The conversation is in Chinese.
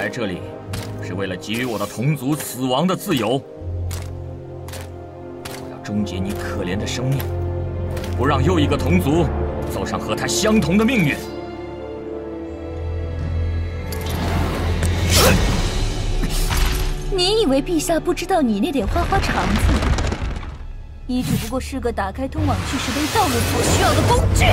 来这里是为了给予我的同族死亡的自由。我要终结你可怜的生命不让又一个同族走上和他相同的命运。你以为陛下不知道你那点花花肠子？你只不过是个打开通往巨石碑道路所需要的工具。